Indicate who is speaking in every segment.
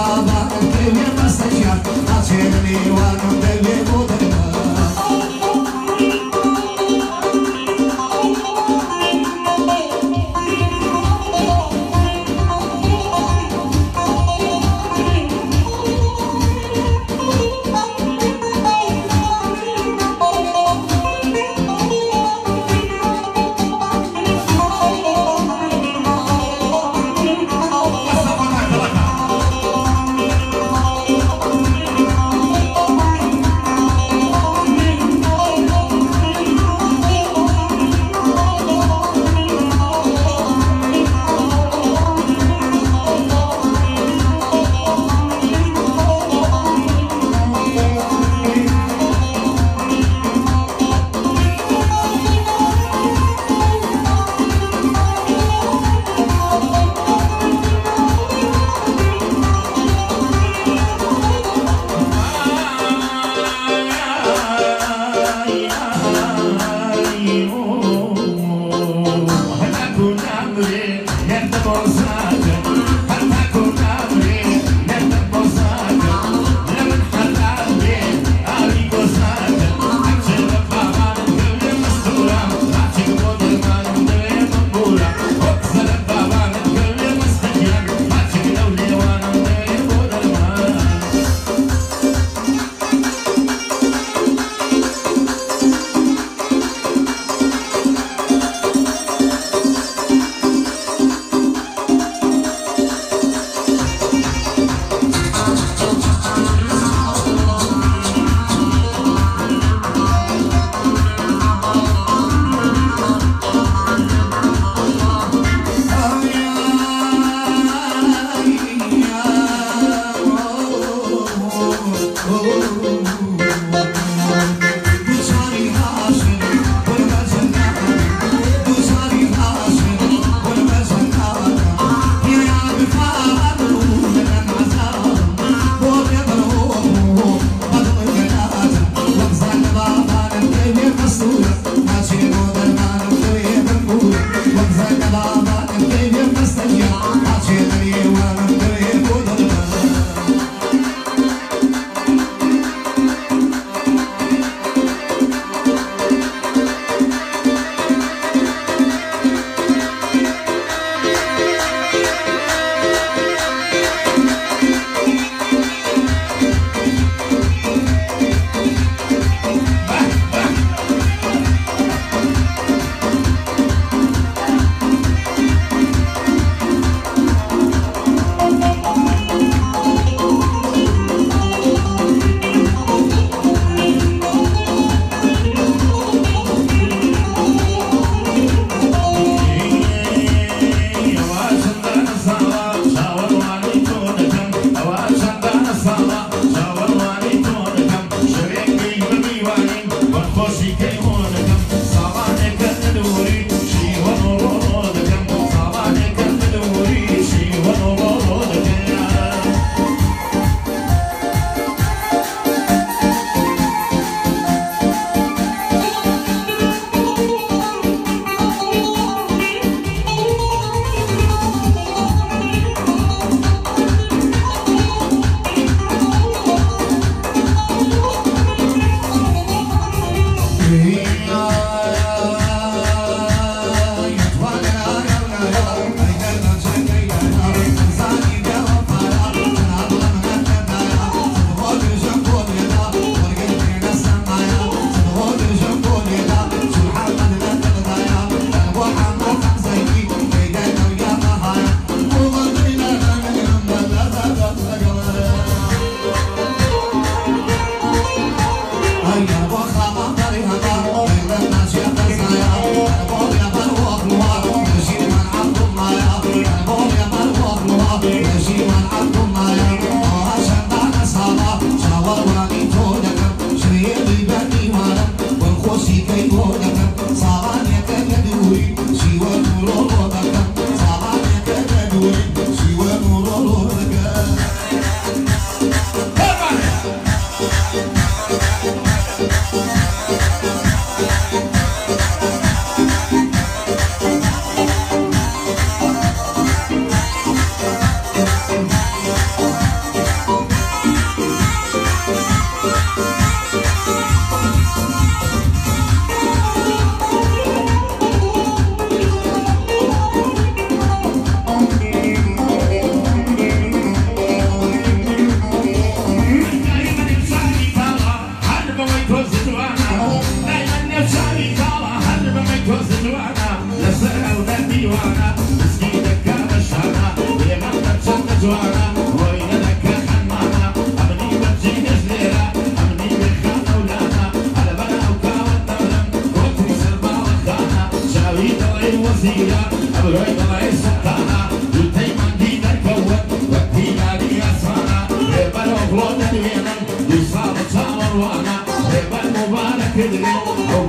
Speaker 1: nada que me a hacia el
Speaker 2: pousada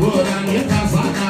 Speaker 2: وقوران يتصانا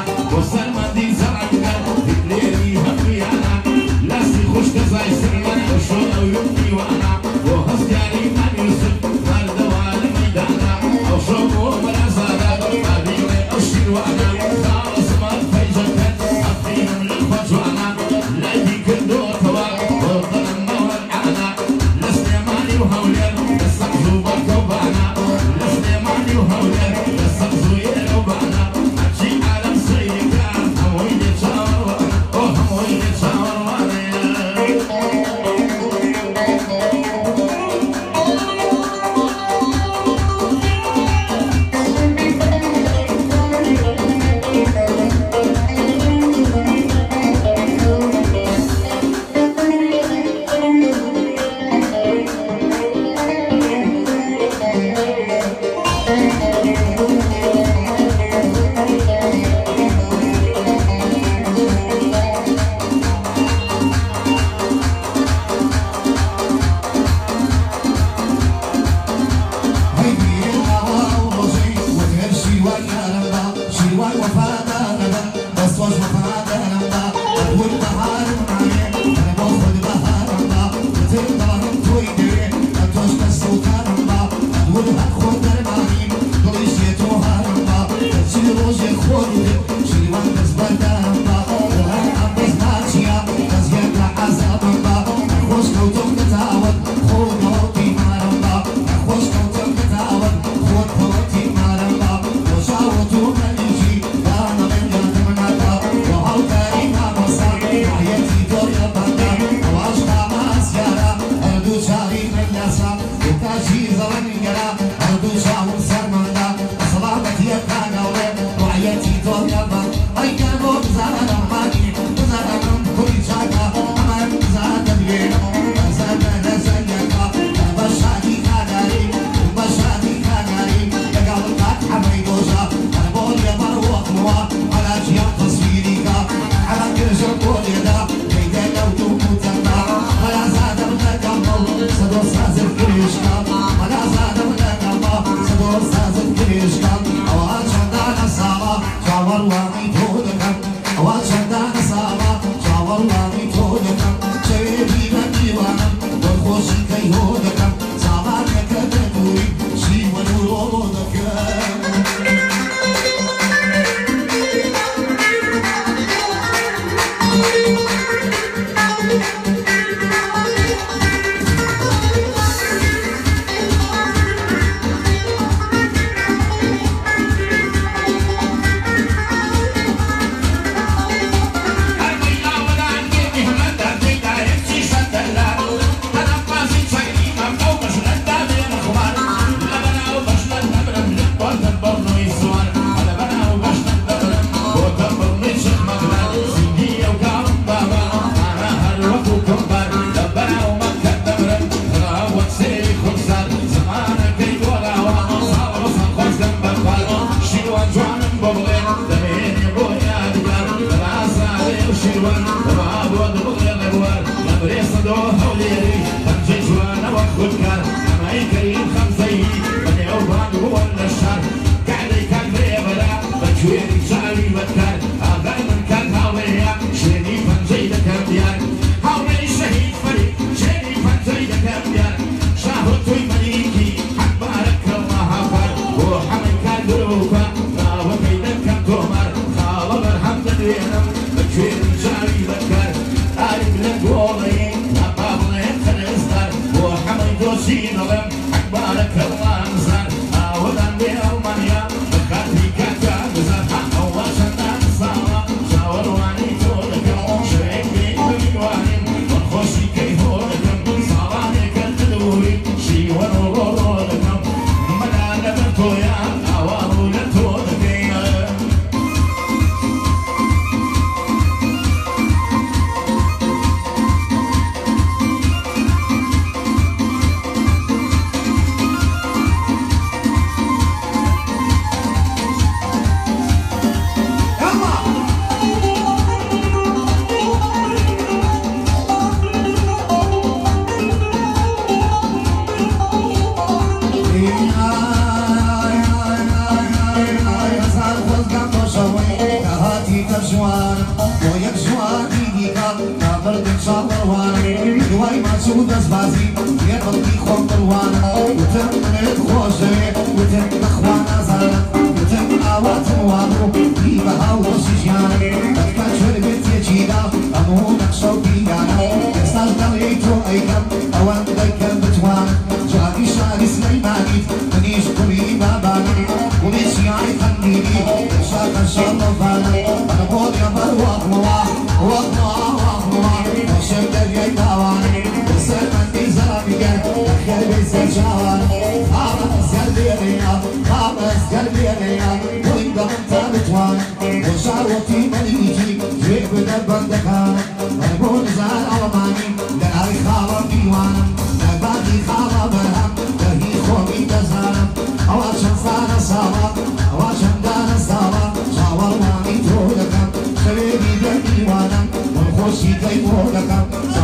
Speaker 1: I'm gonna come.